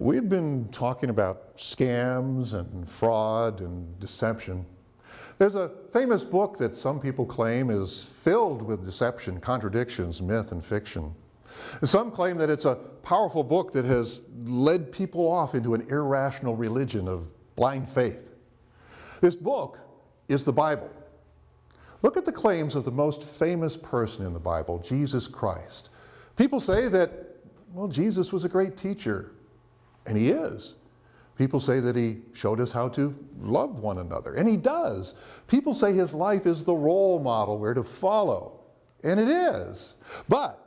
We've been talking about scams and fraud and deception. There's a famous book that some people claim is filled with deception, contradictions, myth, and fiction. Some claim that it's a powerful book that has led people off into an irrational religion of blind faith. This book is the Bible. Look at the claims of the most famous person in the Bible, Jesus Christ. People say that, well, Jesus was a great teacher, and he is. People say that he showed us how to love one another, and he does. People say his life is the role model we're to follow, and it is. But,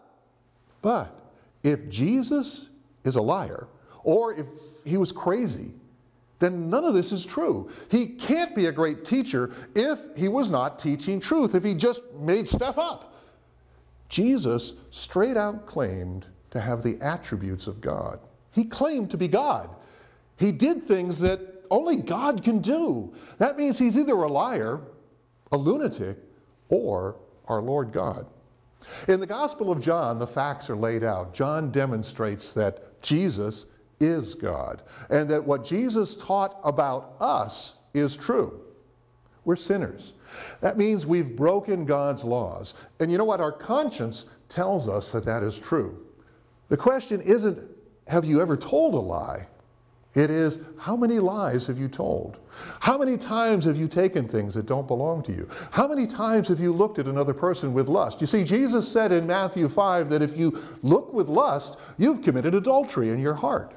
but, if Jesus is a liar, or if he was crazy, then none of this is true. He can't be a great teacher if he was not teaching truth, if he just made stuff up. Jesus straight out claimed to have the attributes of God. He claimed to be God. He did things that only God can do. That means he's either a liar, a lunatic, or our Lord God. In the Gospel of John, the facts are laid out. John demonstrates that Jesus is God and that what Jesus taught about us is true. We're sinners. That means we've broken God's laws. And you know what? Our conscience tells us that that is true. The question isn't, have you ever told a lie? It is, how many lies have you told? How many times have you taken things that don't belong to you? How many times have you looked at another person with lust? You see, Jesus said in Matthew 5 that if you look with lust, you've committed adultery in your heart.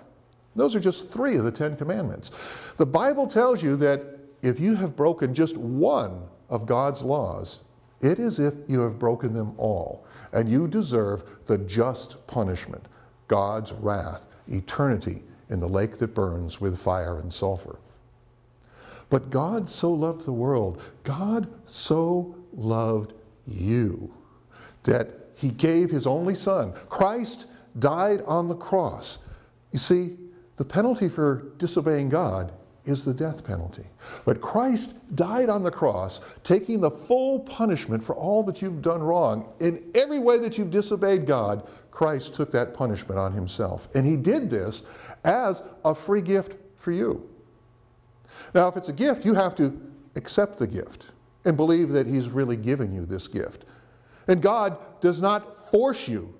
Those are just three of the Ten Commandments. The Bible tells you that if you have broken just one of God's laws, it is if you have broken them all, and you deserve the just punishment, God's wrath, eternity in the lake that burns with fire and sulfur. But God so loved the world, God so loved you, that he gave his only son. Christ died on the cross. You see, the penalty for disobeying God is the death penalty. But Christ died on the cross, taking the full punishment for all that you've done wrong. In every way that you've disobeyed God, Christ took that punishment on himself. And he did this as a free gift for you. Now, if it's a gift, you have to accept the gift and believe that he's really given you this gift. And God does not force you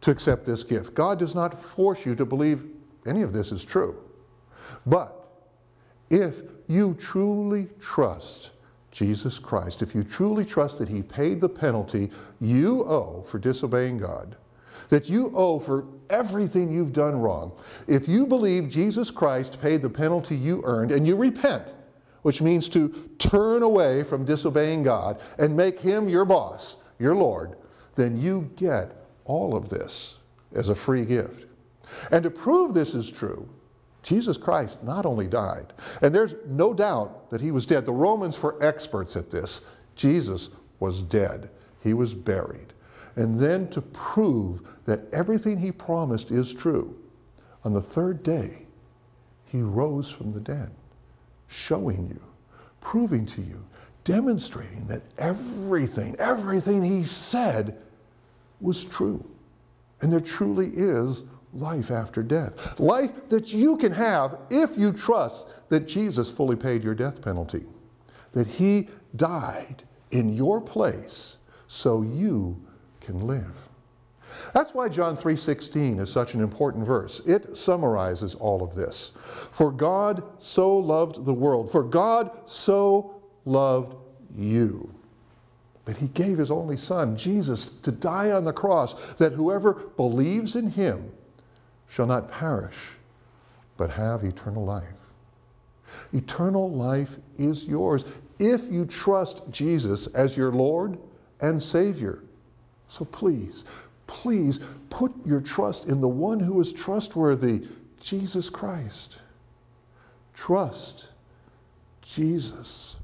to accept this gift. God does not force you to believe any of this is true. But if you truly trust Jesus Christ, if you truly trust that He paid the penalty you owe for disobeying God, that you owe for everything you've done wrong, if you believe Jesus Christ paid the penalty you earned and you repent, which means to turn away from disobeying God and make Him your boss, your Lord, then you get all of this as a free gift. And to prove this is true, Jesus Christ not only died, and there's no doubt that he was dead. The Romans were experts at this. Jesus was dead. He was buried. And then to prove that everything he promised is true, on the third day, he rose from the dead, showing you, proving to you, demonstrating that everything, everything he said was true. And there truly is life after death. Life that you can have if you trust that Jesus fully paid your death penalty, that he died in your place so you can live. That's why John 3:16 is such an important verse. It summarizes all of this. For God so loved the world, for God so loved you that he gave his only son, Jesus, to die on the cross, that whoever believes in him shall not perish, but have eternal life. Eternal life is yours if you trust Jesus as your Lord and Savior. So please, please put your trust in the one who is trustworthy, Jesus Christ. Trust Jesus.